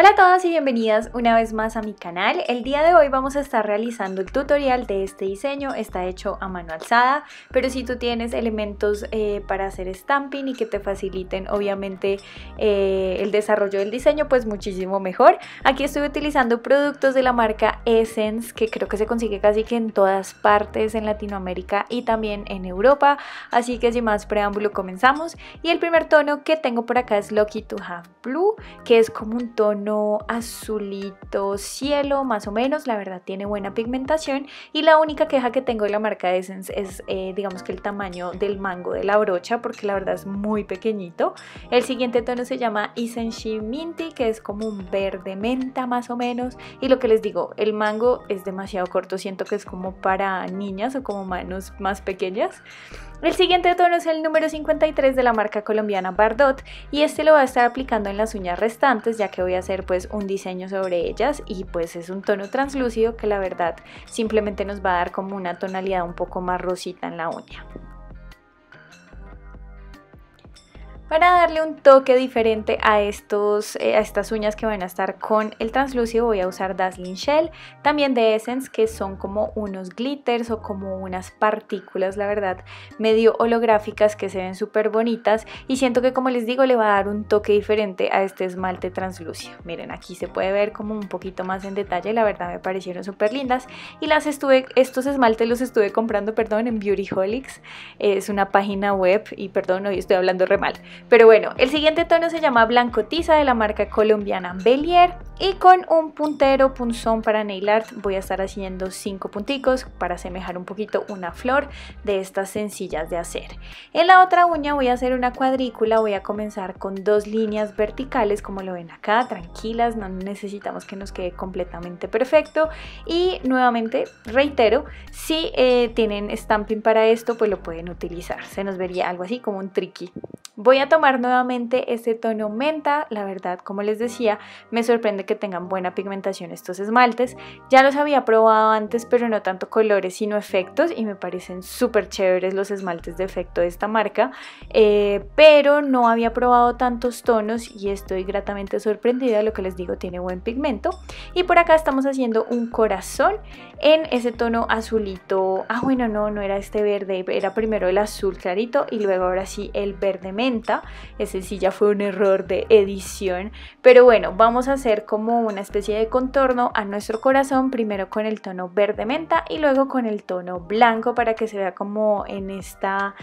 Hola a todas y bienvenidas una vez más a mi canal. El día de hoy vamos a estar realizando el tutorial de este diseño. Está hecho a mano alzada, pero si tú tienes elementos eh, para hacer stamping y que te faciliten obviamente eh, el desarrollo del diseño, pues muchísimo mejor. Aquí estoy utilizando productos de la marca Essence, que creo que se consigue casi que en todas partes en Latinoamérica y también en Europa. Así que sin más preámbulo comenzamos. Y el primer tono que tengo por acá es Lucky to Have Blue, que es como un tono azulito cielo más o menos, la verdad tiene buena pigmentación y la única queja que tengo de la marca Essence es eh, digamos que el tamaño del mango de la brocha porque la verdad es muy pequeñito. El siguiente tono se llama Isenshi Minty que es como un verde menta más o menos y lo que les digo, el mango es demasiado corto, siento que es como para niñas o como manos más pequeñas. El siguiente tono es el número 53 de la marca colombiana Bardot y este lo voy a estar aplicando en las uñas restantes ya que voy a hacer pues un diseño sobre ellas y pues es un tono translúcido que la verdad simplemente nos va a dar como una tonalidad un poco más rosita en la uña. Para darle un toque diferente a, estos, eh, a estas uñas que van a estar con el translúcido voy a usar Dazzling Shell, también de Essence que son como unos glitters o como unas partículas la verdad medio holográficas que se ven súper bonitas y siento que como les digo le va a dar un toque diferente a este esmalte translúcido. Miren aquí se puede ver como un poquito más en detalle, la verdad me parecieron súper lindas y las estuve, estos esmaltes los estuve comprando perdón en Beautyholics, es una página web y perdón hoy estoy hablando re mal pero bueno, el siguiente tono se llama Blanco Tiza de la marca colombiana Bellier y con un puntero punzón para nail art voy a estar haciendo 5 punticos para asemejar un poquito una flor de estas sencillas de hacer. En la otra uña voy a hacer una cuadrícula, voy a comenzar con dos líneas verticales como lo ven acá, tranquilas, no necesitamos que nos quede completamente perfecto y nuevamente reitero, si eh, tienen stamping para esto pues lo pueden utilizar, se nos vería algo así como un tricky. Voy a tomar nuevamente este tono menta, la verdad como les decía me sorprende que tengan buena pigmentación estos esmaltes. Ya los había probado antes, pero no tanto colores, sino efectos y me parecen súper chéveres los esmaltes de efecto de esta marca, eh, pero no había probado tantos tonos y estoy gratamente sorprendida, lo que les digo tiene buen pigmento. Y por acá estamos haciendo un corazón en ese tono azulito, ah bueno no, no era este verde, era primero el azul clarito y luego ahora sí el verde menta, ese sí ya fue un error de edición, pero bueno, vamos a hacer como una especie de contorno a nuestro corazón, primero con el tono verde menta y luego con el tono blanco para que se vea como en esta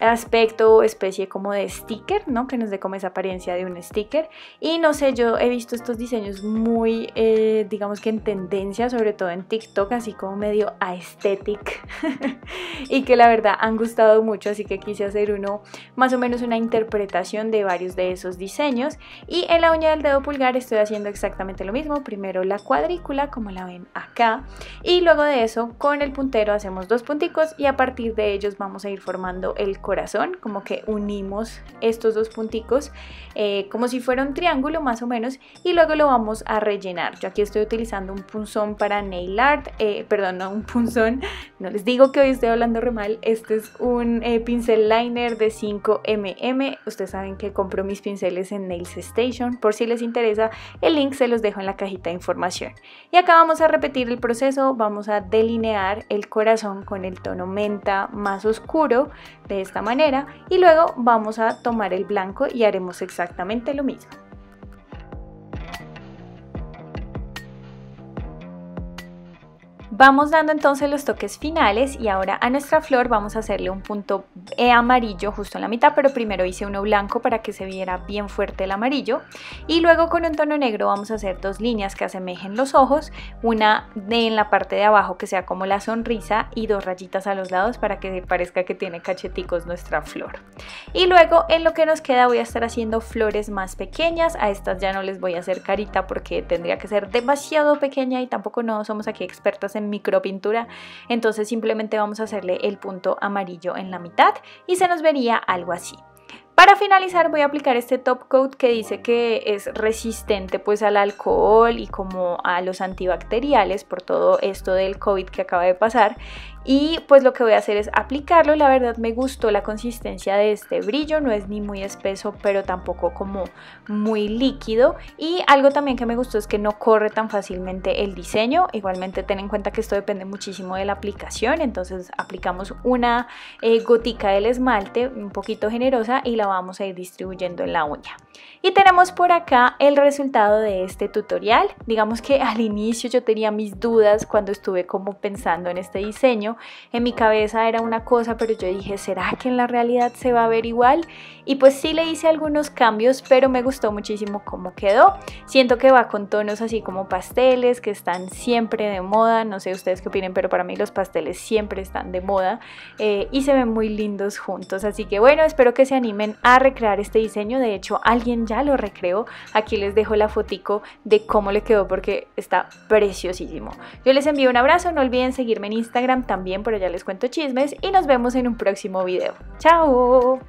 aspecto especie como de sticker, ¿no? Que nos dé como esa apariencia de un sticker. Y no sé, yo he visto estos diseños muy, eh, digamos que en tendencia, sobre todo en TikTok, así como medio aesthetic. y que la verdad han gustado mucho, así que quise hacer uno, más o menos una interpretación de varios de esos diseños. Y en la uña del dedo pulgar estoy haciendo exactamente lo mismo. Primero la cuadrícula, como la ven acá. Y luego de eso, con el puntero hacemos dos punticos y a partir de ellos vamos a ir formando el corazón, como que unimos estos dos punticos eh, como si fuera un triángulo más o menos y luego lo vamos a rellenar. Yo aquí estoy utilizando un punzón para nail art, eh, perdón, no un punzón, no les digo que hoy estoy hablando re mal, este es un eh, pincel liner de 5mm, ustedes saben que compro mis pinceles en Nails Station, por si les interesa el link se los dejo en la cajita de información. Y acá vamos a repetir el proceso, vamos a delinear el corazón con el tono menta más oscuro de esta manera y luego vamos a tomar el blanco y haremos exactamente lo mismo. Vamos dando entonces los toques finales y ahora a nuestra flor vamos a hacerle un punto amarillo justo en la mitad, pero primero hice uno blanco para que se viera bien fuerte el amarillo y luego con un tono negro vamos a hacer dos líneas que asemejen los ojos, una en la parte de abajo que sea como la sonrisa y dos rayitas a los lados para que parezca que tiene cacheticos nuestra flor. Y luego en lo que nos queda voy a estar haciendo flores más pequeñas, a estas ya no les voy a hacer carita porque tendría que ser demasiado pequeña y tampoco no somos aquí expertas en micropintura, entonces simplemente vamos a hacerle el punto amarillo en la mitad y se nos vería algo así. Para finalizar voy a aplicar este top coat que dice que es resistente pues al alcohol y como a los antibacteriales por todo esto del COVID que acaba de pasar y pues lo que voy a hacer es aplicarlo, la verdad me gustó la consistencia de este brillo, no es ni muy espeso pero tampoco como muy líquido y algo también que me gustó es que no corre tan fácilmente el diseño, igualmente ten en cuenta que esto depende muchísimo de la aplicación, entonces aplicamos una eh, gotica del esmalte un poquito generosa y la vamos a ir distribuyendo en la uña. Y tenemos por acá el resultado de este tutorial. Digamos que al inicio yo tenía mis dudas cuando estuve como pensando en este diseño. En mi cabeza era una cosa, pero yo dije, ¿será que en la realidad se va a ver igual? Y pues sí le hice algunos cambios, pero me gustó muchísimo cómo quedó. Siento que va con tonos así como pasteles, que están siempre de moda. No sé ustedes qué opinen, pero para mí los pasteles siempre están de moda. Eh, y se ven muy lindos juntos. Así que bueno, espero que se animen a recrear este diseño. De hecho, alguien ya lo recreó. Aquí les dejo la fotico de cómo le quedó porque está preciosísimo. Yo les envío un abrazo, no olviden seguirme en Instagram también, por allá les cuento chismes y nos vemos en un próximo video. ¡Chao!